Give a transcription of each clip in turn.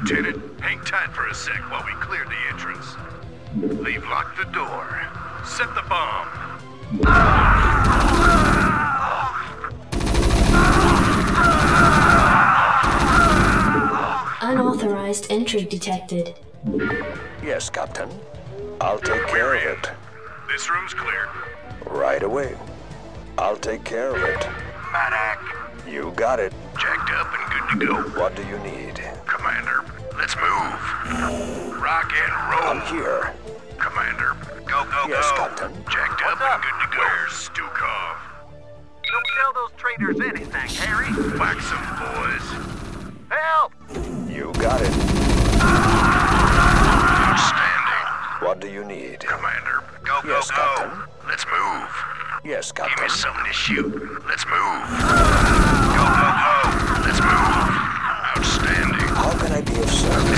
Lieutenant. Hang tight for a sec while we clear the entrance. Leave locked the door. Set the bomb. Unauthorized entry detected. Yes, Captain. I'll take care of it. This room's clear. Right away. I'll take care of it. Madak. You got it. Jacked up and good to go. What do you need? Commander, let's move. Rock and roll. I'm here. Commander, go, go, Yes, go. Captain. Jacked up, and good to go. Where's Stukov? Don't tell those traitors anything, Harry. Whack some boys. Help! You got it. Outstanding. What do you need? Commander, go, go, Yes, go. Captain. Let's move. Yes, Captain. Give me something to shoot. Let's move. Go, go, go. Let's move. Outstanding.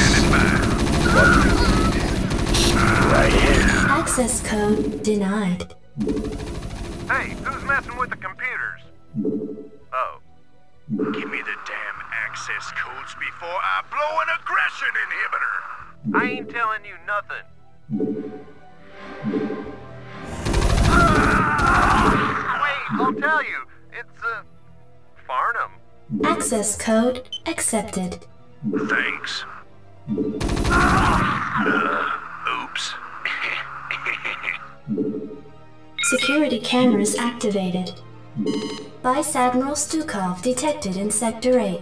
How can I be of service? What you need? Access code denied. Hey, who's messing with the computers? Oh, Give me the damn access codes before I blow an aggression inhibitor. I ain't telling you nothing. Wait, I'll tell you. It's, uh, Farnham. Access code accepted. Thanks. Uh, oops. Security cameras activated. Vice Admiral Stukov detected in Sector 8.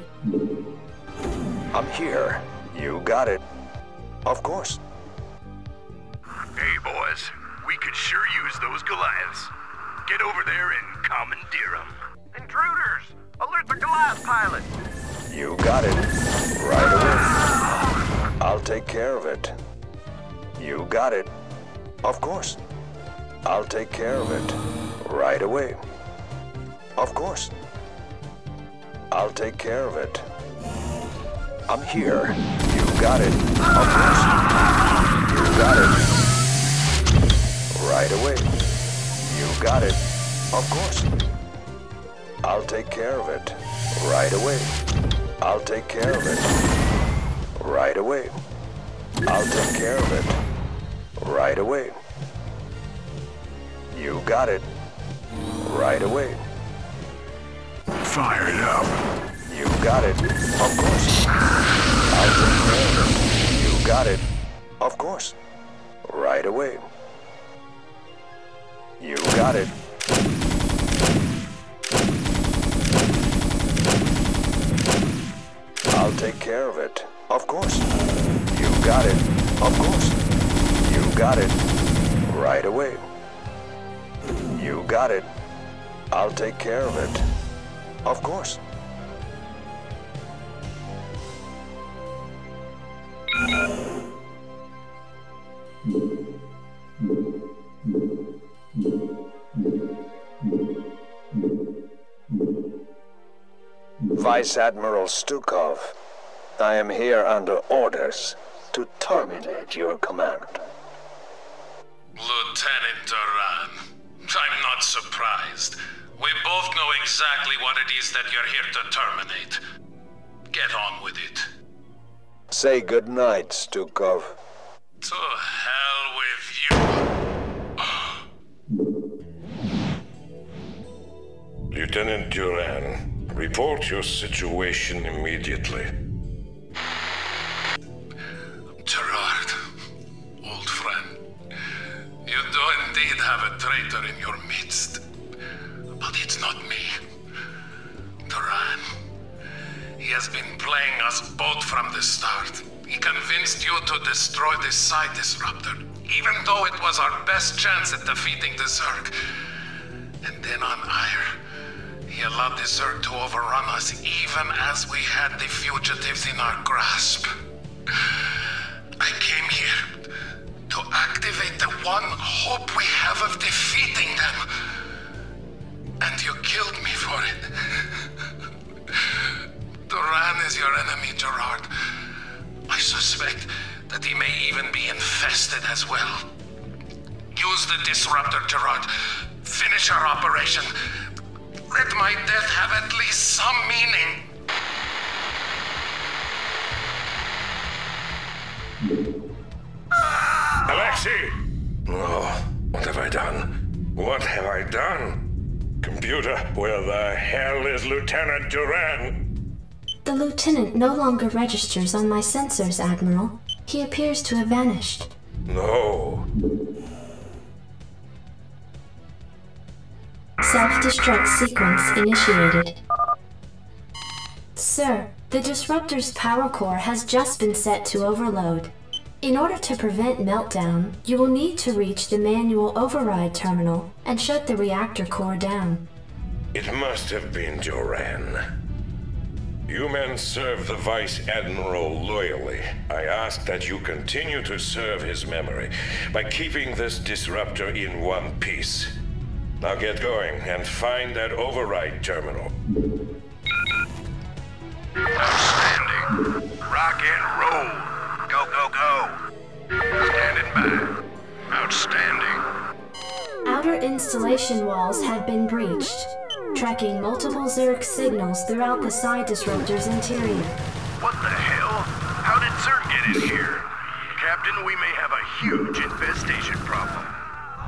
I'm here. You got it. Of course. hey, boys. We could sure use those Goliaths. Get over there and commandeer them. Intruders! Alert the Goliath pilot! You got it. Right away. I'll take care of it. You got it. Of course. I'll take care of it. Right away. Of course. I'll take care of it. I'm here. You got it. Of course. You got it. Right away. You got it. Of course. I'll take care of it. Right away. I'll take care of it. Right away. I'll take care of it. Right away. You got it. Right away. Fired up. You got it. Of course. I'll take care of it. You got it. Of course. Right away. You got it. I'll take care of it. Of course. You got it. Of course. You got it. Right away. You got it. I'll take care of it. Of course. Vice Admiral Stukov, I am here under orders to terminate your command. Lieutenant Duran, I'm not surprised. We both know exactly what it is that you're here to terminate. Get on with it. Say good night, Stukov. To hell with you. Lieutenant Duran, report your situation immediately. Gerard, old friend, you do indeed have a traitor in your midst. But it's not me. Duran. He has been playing us both from the start. He convinced you to destroy the Psi Disruptor, even though it was our best chance at defeating the Zerg. And then on Ire, he allowed the Zerg to overrun us even as we had the fugitives in our grasp. I came here to activate the one hope we have of defeating them. And you killed me for it. Duran is your enemy, Gerard. I suspect that he may even be infested as well. Use the disruptor, Gerard. Finish our operation. Lieutenant Duran? The lieutenant no longer registers on my sensors, Admiral. He appears to have vanished. No. Self-destruct sequence initiated. Sir, the disruptor's power core has just been set to overload. In order to prevent meltdown, you will need to reach the manual override terminal and shut the reactor core down. It must have been Duran. You men serve the Vice Admiral loyally. I ask that you continue to serve his memory by keeping this disruptor in one piece. Now get going and find that override terminal. Outstanding. Rock and roll. Go, go, go. Standing by. Outstanding. Outer installation walls have been breached, tracking multiple Zerg signals throughout the Psi Disruptor's interior. What the hell? How did Zerg get in here? Captain, we may have a huge infestation problem.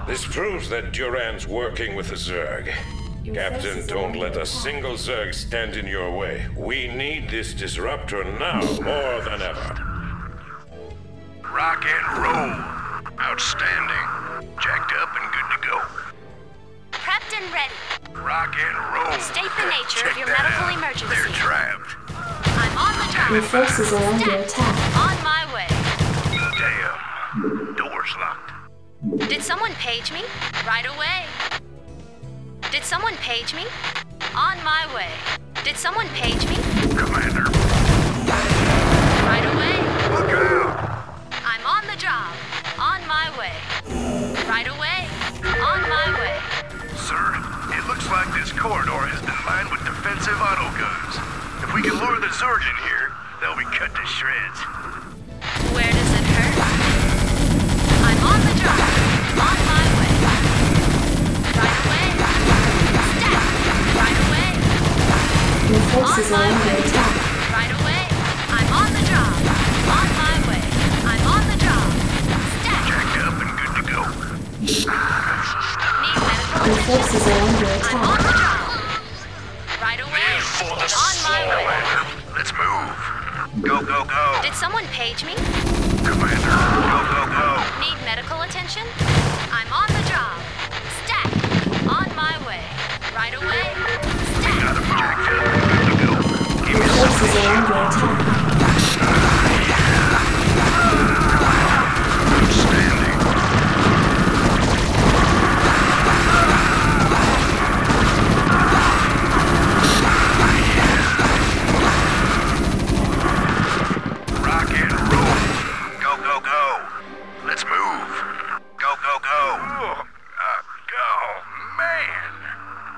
This proves that Duran's working with the Zerg. Captain, don't let a single Zerg stand in your way. We need this disruptor now more than ever. Rock and roll. Outstanding. Jacked up and good to go. Prepped and ready. Rock and roll. State the nature of your that medical out. emergency. They're trapped. I'm on the track. Your job. forces are under Step. attack. On my way. Damn. Door's locked. Did someone page me? Right away. Did someone page me? On my way. Did someone page me? Commander. Right away. We can lure the Zerg in here, they'll be cut to shreds. Where does it hurt? I'm on the job. On my way. Right away. Step. Right away. Your forces are under attack. Right away. I'm on the job. On my way. I'm on the job. Step. Jacked up and good to go. Need medical Your forces are under I'm on attack. the job. Let's move. Go, go, go. Did someone page me? Commander, go, go, go. Need medical attention? I'm on the job. Stack. On my way. Right away. Stack. Got him jacked up good to go. Give me some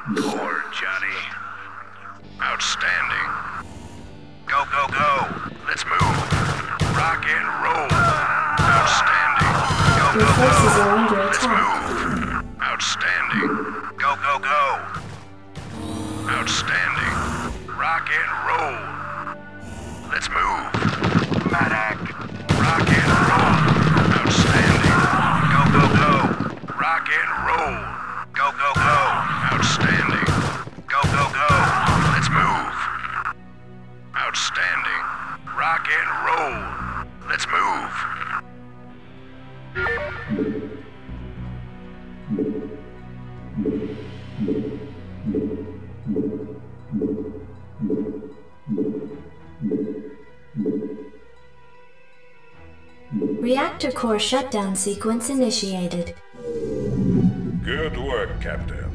Poor Johnny. Outstanding. Go, go, go. Let's move. Rock and roll. Outstanding. Go, go, go. Let's move. Outstanding. Go, go, go. Outstanding. Rock and roll. Let's move. Madak. Rock and roll. Let's move. Reactor core shutdown sequence initiated. Good work, Captain.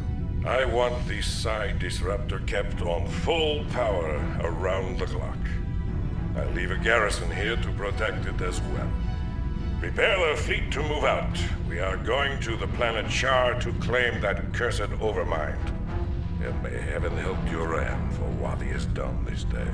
I want the Psi Disruptor kept on full power around the clock. I leave a garrison here to protect it as well. Prepare the fleet to move out. We are going to the planet Char to claim that cursed overmind. And may heaven help Duran for what he has done this day.